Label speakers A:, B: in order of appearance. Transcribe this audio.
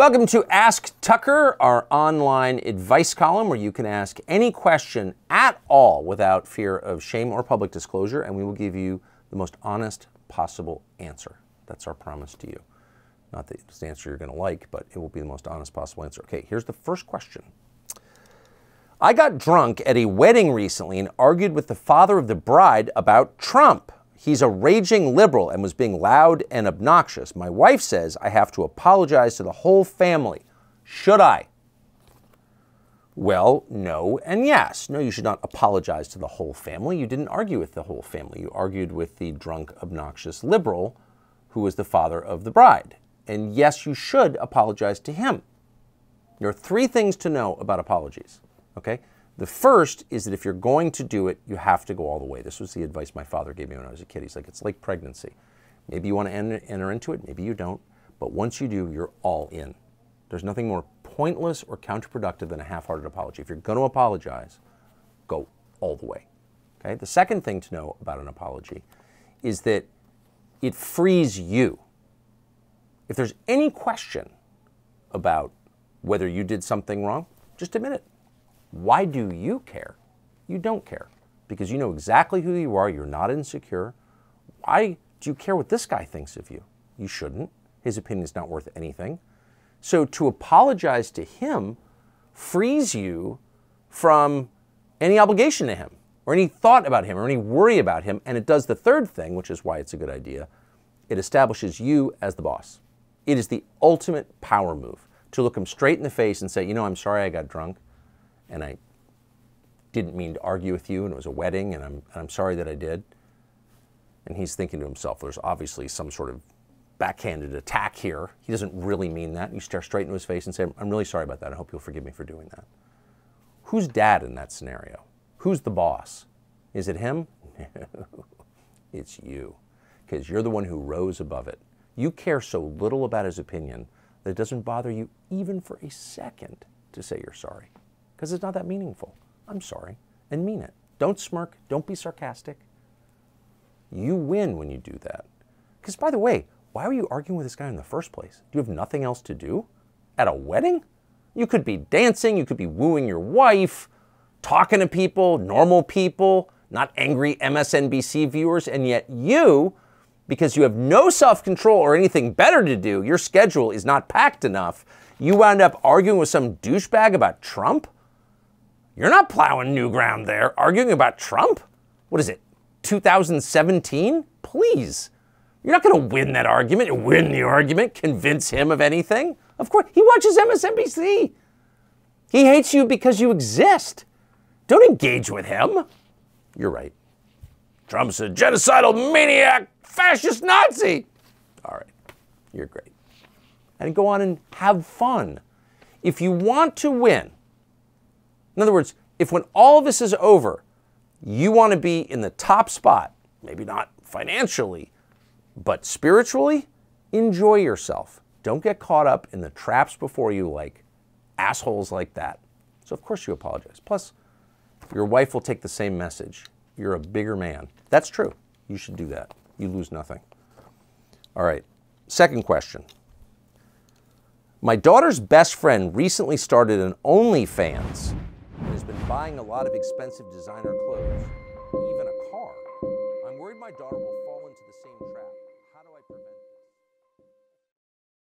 A: Welcome to Ask Tucker, our online advice column where you can ask any question at all without fear of shame or public disclosure, and we will give you the most honest possible answer. That's our promise to you. Not that it's the answer you're going to like, but it will be the most honest possible answer. Okay, here's the first question. I got drunk at a wedding recently and argued with the father of the bride about Trump. He's a raging liberal and was being loud and obnoxious. My wife says I have to apologize to the whole family. Should I? Well, no and yes. No, you should not apologize to the whole family. You didn't argue with the whole family. You argued with the drunk, obnoxious liberal who was the father of the bride. And yes, you should apologize to him. There are three things to know about apologies. Okay? The first is that if you're going to do it, you have to go all the way. This was the advice my father gave me when I was a kid. He's like, it's like pregnancy. Maybe you want to enter, enter into it, maybe you don't. But once you do, you're all in. There's nothing more pointless or counterproductive than a half hearted apology. If you're going to apologize, go all the way. Okay? The second thing to know about an apology is that it frees you. If there's any question about whether you did something wrong, just admit it. Why do you care? You don't care because you know exactly who you are. You're not insecure. Why do you care what this guy thinks of you? You shouldn't. His opinion is not worth anything. So to apologize to him frees you from any obligation to him or any thought about him or any worry about him. And it does the third thing, which is why it's a good idea. It establishes you as the boss. It is the ultimate power move to look him straight in the face and say, you know, I'm sorry I got drunk and I didn't mean to argue with you, and it was a wedding, and I'm, and I'm sorry that I did. And he's thinking to himself, there's obviously some sort of backhanded attack here. He doesn't really mean that. You stare straight into his face and say, I'm really sorry about that. I hope you'll forgive me for doing that. Who's dad in that scenario? Who's the boss? Is it him? it's you, because you're the one who rose above it. You care so little about his opinion that it doesn't bother you even for a second to say you're sorry because it's not that meaningful. I'm sorry, and mean it. Don't smirk, don't be sarcastic. You win when you do that. Because, by the way, why were you arguing with this guy in the first place? Do you have nothing else to do? At a wedding? You could be dancing, you could be wooing your wife, talking to people, normal people, not angry MSNBC viewers, and yet you, because you have no self control or anything better to do, your schedule is not packed enough, you wound up arguing with some douchebag about Trump? You're not plowing new ground there, arguing about Trump. What is it, 2017? Please. You're not going to win that argument, win the argument, convince him of anything. Of course, he watches MSNBC. He hates you because you exist. Don't engage with him. You're right. Trump's a genocidal maniac, fascist Nazi. All right, you're great. And go on and have fun. If you want to win, in other words, if when all of this is over, you want to be in the top spot, maybe not financially, but spiritually, enjoy yourself. Don't get caught up in the traps before you like assholes like that. So, of course, you apologize. Plus, your wife will take the same message. You're a bigger man. That's true. You should do that. You lose nothing. All right. Second question. My daughter's best friend recently started an OnlyFans has been buying a lot of expensive designer clothes, even a car. I'm worried my daughter will fall into the same trap. How do I prevent